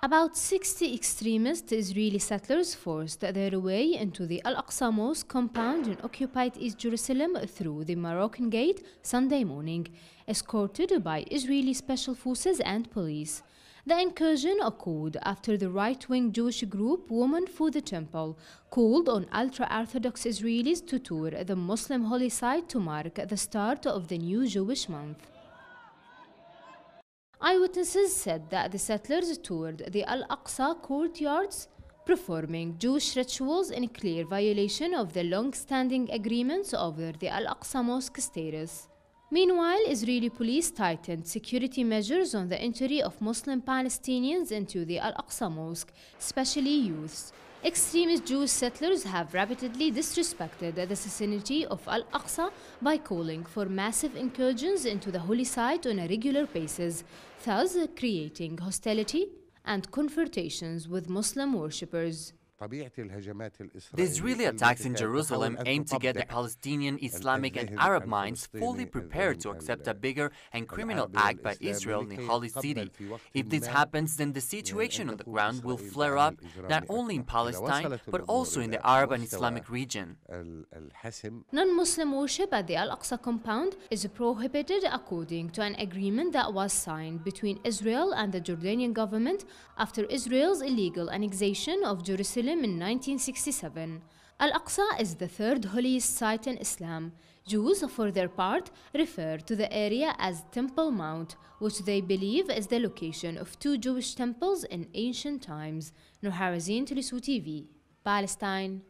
About 60 extremist Israeli settlers forced their way into the Al Aqsa Mosque compound in occupied East Jerusalem through the Moroccan Gate Sunday morning, escorted by Israeli special forces and police. The incursion occurred after the right wing Jewish group Women for the Temple called on ultra Orthodox Israelis to tour the Muslim holy site to mark the start of the new Jewish month. Eyewitnesses said that the settlers toured the Al Aqsa courtyards, performing Jewish rituals in clear violation of the long standing agreements over the Al Aqsa Mosque status. Meanwhile, Israeli police tightened security measures on the entry of Muslim Palestinians into the Al Aqsa Mosque, especially youths. Extremist Jewish settlers have repeatedly disrespected the vicinity of Al Aqsa by calling for massive incursions into the holy site on a regular basis, thus creating hostility and confrontations with Muslim worshippers. The Israeli attacks in Jerusalem aim to get the Palestinian, Islamic, and Arab minds fully prepared to accept a bigger and criminal act by Israel in the Holy City. If this happens, then the situation on the ground will flare up not only in Palestine but also in the Arab and Islamic region. Non Muslim worship at the Al Aqsa compound is prohibited according to an agreement that was signed between Israel and the Jordanian government after Israel's illegal annexation of Jerusalem in 1967. Al Aqsa is the third holiest site in Islam. Jews, for their part, refer to the area as Temple Mount, which they believe is the location of two Jewish temples in ancient times. Noor Harazeen, TV, Palestine.